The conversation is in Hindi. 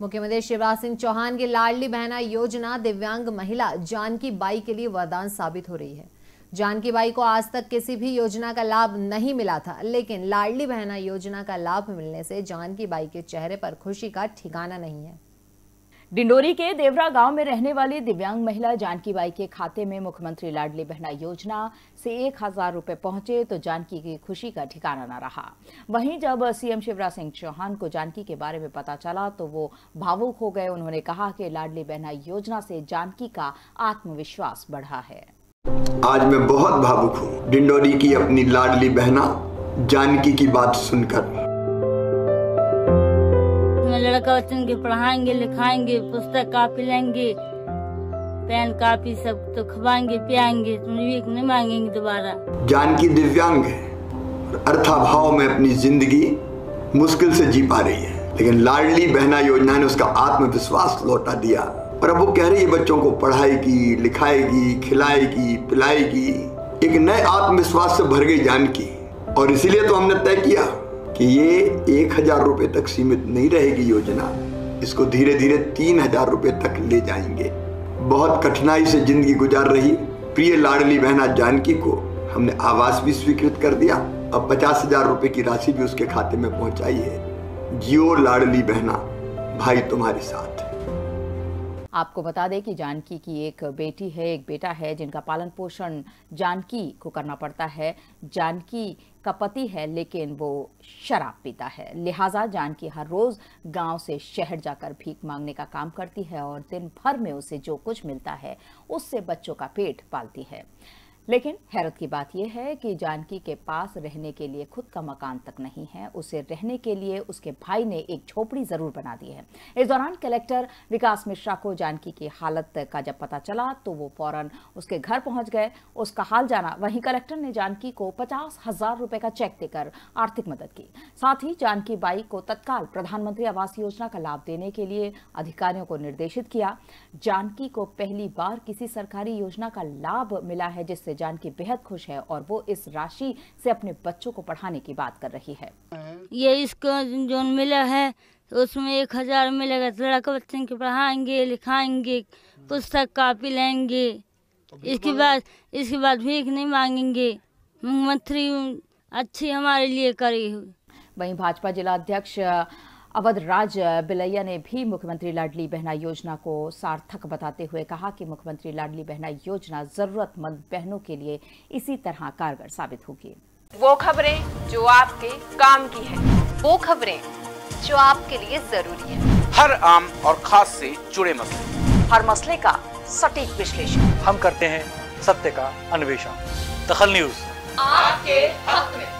मुख्यमंत्री शिवराज सिंह चौहान की लाडली बहना योजना दिव्यांग महिला जानकी बाई के लिए वरदान साबित हो रही है। जानकी बाई को आज तक किसी भी योजना का लाभ नहीं मिला था, लेकिन लाडली बहना योजना का लाभ मिलने से जानकी बाई के चेहरे पर खुशी का ठिकाना नहीं है। डिंडोरी के देवरा गाँव में रहने वाली दिव्यांग महिला जानकी बाई के खाते में मुख्यमंत्री लाडली बहना योजना से एक हज़ार रुपए पहुँचे तो जानकी की खुशी का ठिकाना न रहा। वहीं जब सीएम शिवराज सिंह चौहान को जानकी के बारे में पता चला तो वो भावुक हो गए। उन्होंने कहा कि लाडली बहना योजना से जानकी का आत्मविश्वास बढ़ा है। आज मैं बहुत भावुक हूँ डिंडोरी की अपनी लाडली बहना जानकी की बात सुनकर। लड़का बच्चन के पढ़ाएँगे, लिखाएँगे, पुस्तक कापी लेंगे, पेन कापी सब तो खवाएँगे पियाएँगे नहीं मांगेंगे दोबारा। जानकी दिव्यांग है अर्थाभाव में अपनी ज़िंदगी मुश्किल से जी पा रही है। लेकिन लाडली बहना योजना ने उसका आत्मविश्वास लौटा दिया। और अब वो कह रही है, बच्चों को पढ़ाएगी लिखाएगी, खिलाएगी, पिलाएगी। एक नए आत्मविश्वास से भर गई जानकी और इसीलिए तो हमने तय किया कि ये एक हज़ार रुपये तक सीमित नहीं रहेगी योजना। इसको धीरे धीरे तीन हज़ार रुपये तक ले जाएँगे। बहुत कठिनाई से ज़िंदगी गुजार रही प्रिय लाडली बहना जानकी को हमने आवास भी स्वीकृत कर दिया। अब पचास हज़ार रुपये की राशि भी उसके खाते में पहुंचाई है। जियो लाडली बहना, भाई तुम्हारे साथ। आपको बता दें कि जानकी की एक बेटी है, एक बेटा है, जिनका पालन पोषण जानकी को करना पड़ता है। जानकी का पति है, लेकिन वो शराब पीता है। लिहाजा जानकी हर रोज गाँव से शहर जाकर भीख मांगने का काम करती है और दिन भर में उसे जो कुछ मिलता है, उससे बच्चों का पेट पालती है। लेकिन हैरत की बात यह है कि जानकी के पास रहने के लिए खुद का मकान तक नहीं है। उसे रहने के लिए उसके भाई ने एक झोपड़ी ज़रूर बना दी है। इस दौरान कलेक्टर विकास मिश्रा को जानकी की हालत का जब पता चला तो वो फ़ौरन उसके घर पहुँच गए। उसका हाल जाना, वहीं कलेक्टर ने जानकी को पचास हज़ार रुपए का चेक देकर आर्थिक मदद की। साथ ही जानकी बाई को तत्काल प्रधानमंत्री आवास योजना का लाभ देने के लिए अधिकारियों को निर्देशित किया। जानकी को पहली बार किसी सरकारी योजना का लाभ मिला है, जिससे जानकी बेहद खुश है और वो इस राशि से अपने बच्चों को पढ़ाने की बात कर रही है। ये इसको जो मिला है उसमें एक हज़ार मिलेगा। तो लड़का बच्चन के पढ़ाएँगे लिखाएँगे पुस्तक कापी लेंगे। इसके बाद इसके बाद भीख नहीं मांगेंगे। मुख्यमंत्री अच्छी हमारे लिए करी हुई। वहीं भाजपा जिला अध्यक्ष अवध राज बिलैया ने भी मुख्यमंत्री लाडली बहना योजना को सार्थक बताते हुए कहा कि मुख्यमंत्री लाडली बहना योजना जरूरतमंद बहनों के लिए इसी तरह कारगर साबित होगी। वो खबरें जो आपके काम की है। वो खबरें जो आपके लिए ज़रूरी है। हर आम और खास से जुड़े मसले। हर मसले का सटीक विश्लेषण। हम करते हैं सत्य का अन्वेषण। दखल न्यूज़। आपके हक में।